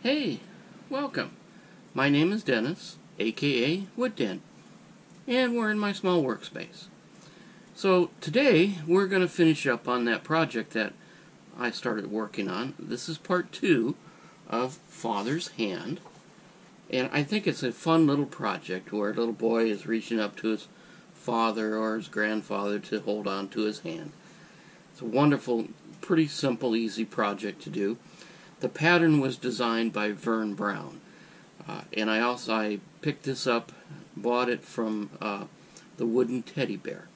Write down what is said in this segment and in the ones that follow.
Hey, welcome. My name is Dennis, aka Woodden, and we're in my small workspace. So today we're going to finish up on that project that I started working on. This is part two of Father's Hand. And I think it's a fun little project where a little boy is reaching up to his father or his grandfather to hold on to his hand. It's a wonderful, pretty simple, easy project to do. The pattern was designed by Vern Brown. Uh, and I also I picked this up, bought it from uh, the wooden teddy bear.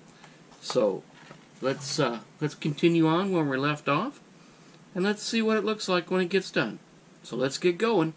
So let's uh, let's continue on where we left off, and let's see what it looks like when it gets done. So let's get going.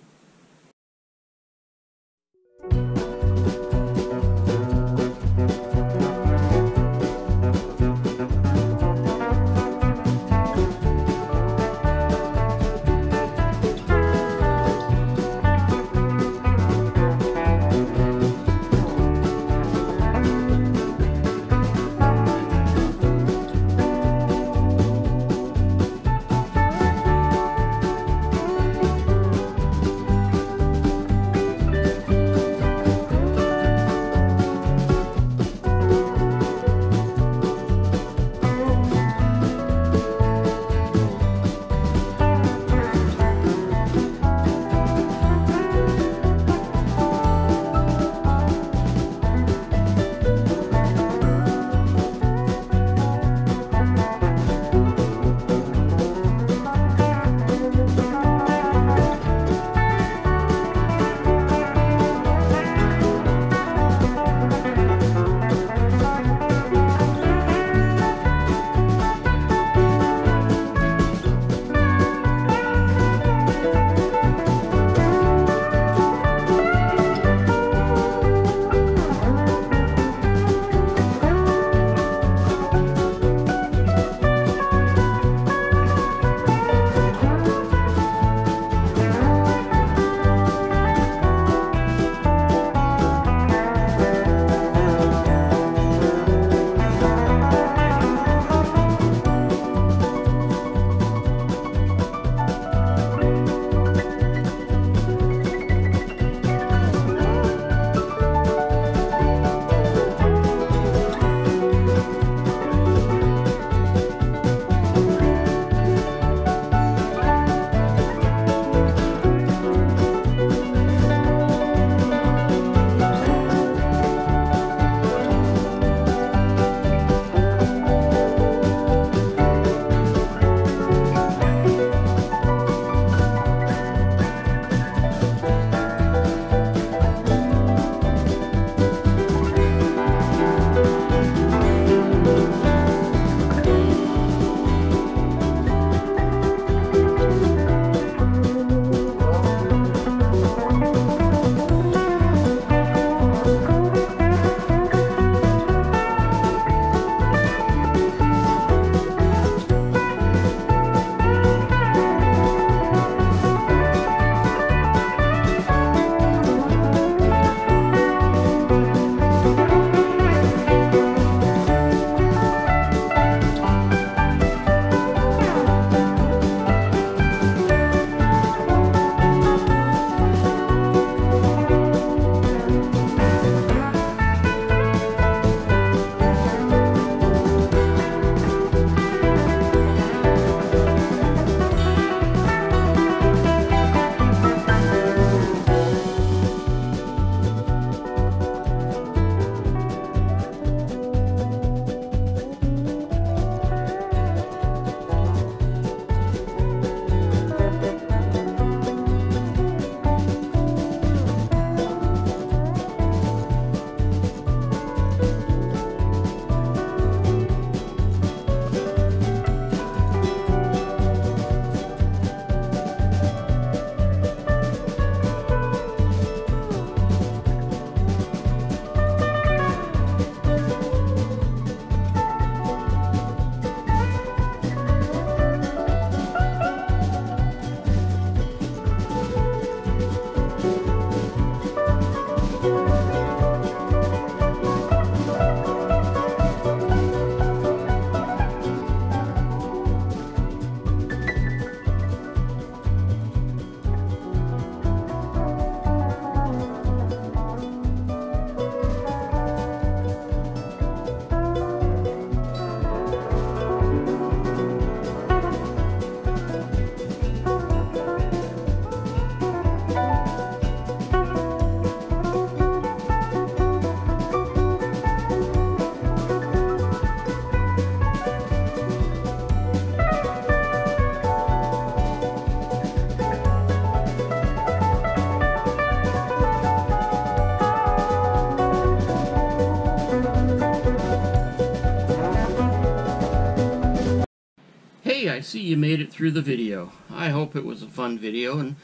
I see you made it through the video. I hope it was a fun video and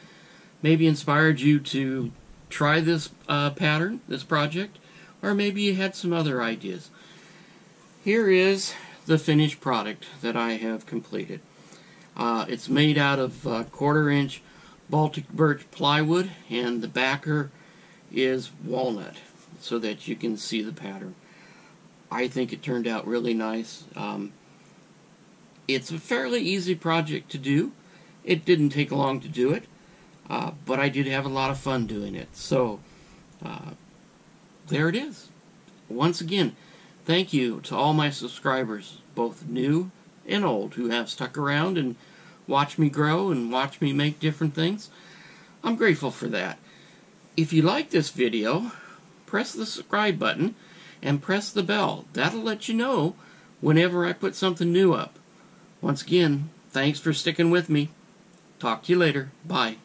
maybe inspired you to try this uh, pattern, this project, or maybe you had some other ideas. Here is the finished product that I have completed. Uh, it's made out of uh, quarter inch Baltic birch plywood and the backer is walnut so that you can see the pattern. I think it turned out really nice. Um, it's a fairly easy project to do. It didn't take long to do it, uh, but I did have a lot of fun doing it. So, uh, there it is. Once again, thank you to all my subscribers, both new and old, who have stuck around and watched me grow and watched me make different things. I'm grateful for that. If you like this video, press the subscribe button and press the bell. That'll let you know whenever I put something new up. Once again, thanks for sticking with me. Talk to you later. Bye.